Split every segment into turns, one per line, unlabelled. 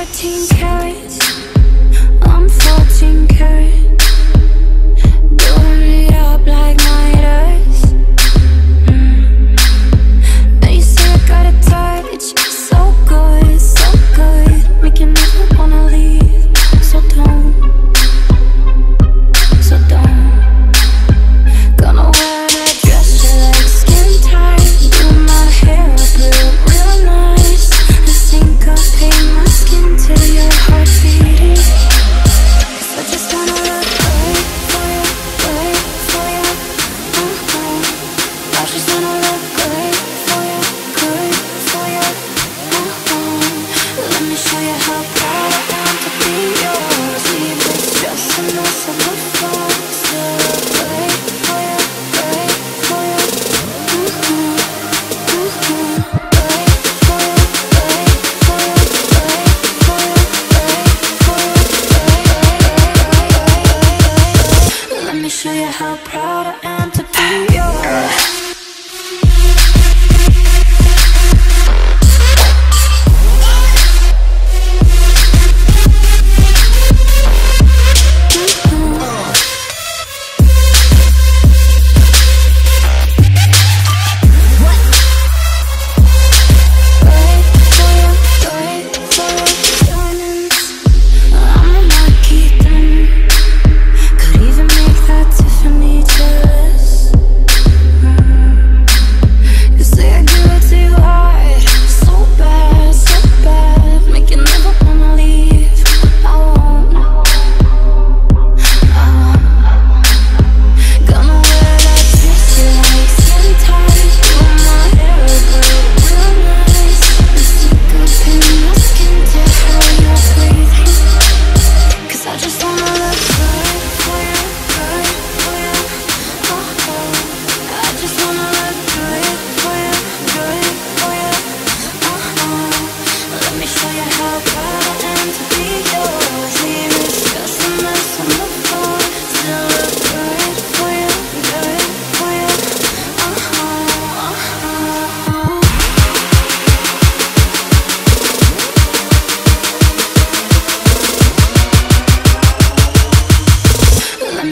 18 carats. I'm 14 karat.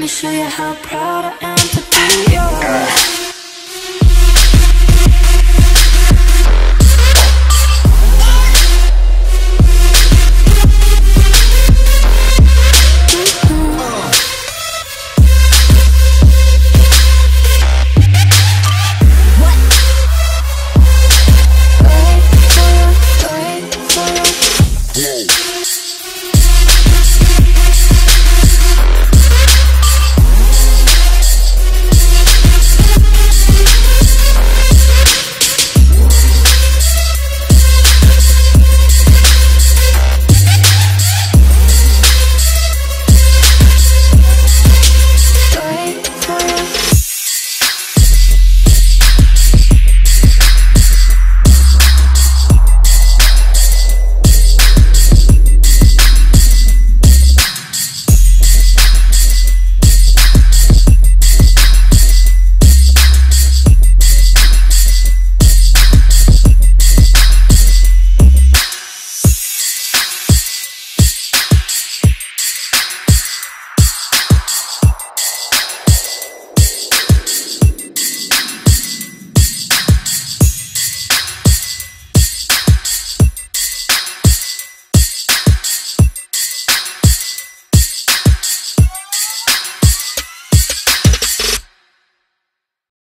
show you how proud I am to be yours. Whoa.